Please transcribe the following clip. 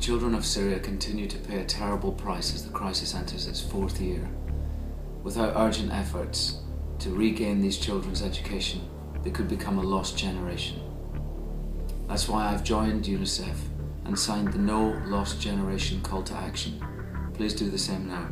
The children of Syria continue to pay a terrible price as the crisis enters its fourth year. Without urgent efforts to regain these children's education, they could become a lost generation. That's why I've joined UNICEF and signed the No Lost Generation call to action. Please do the same now.